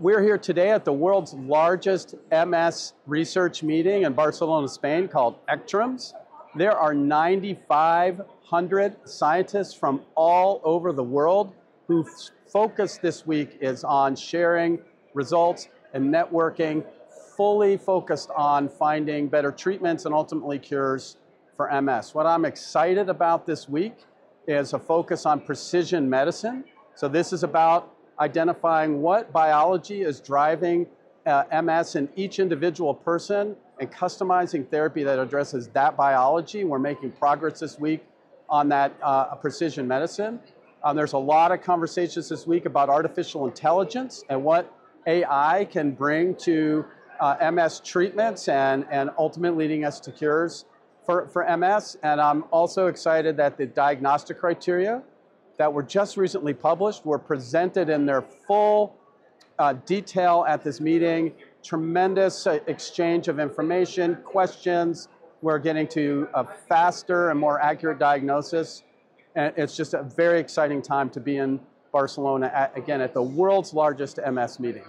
We're here today at the world's largest MS research meeting in Barcelona, Spain, called ECTRIMS. There are 9,500 scientists from all over the world whose focus this week is on sharing results and networking, fully focused on finding better treatments and ultimately cures for MS. What I'm excited about this week is a focus on precision medicine. So this is about identifying what biology is driving uh, MS in each individual person and customizing therapy that addresses that biology. We're making progress this week on that uh, precision medicine. Um, there's a lot of conversations this week about artificial intelligence and what AI can bring to uh, MS treatments and, and ultimately leading us to cures for, for MS. And I'm also excited that the diagnostic criteria that were just recently published were presented in their full uh, detail at this meeting. Tremendous uh, exchange of information, questions. We're getting to a faster and more accurate diagnosis. And it's just a very exciting time to be in Barcelona, at, again, at the world's largest MS meeting.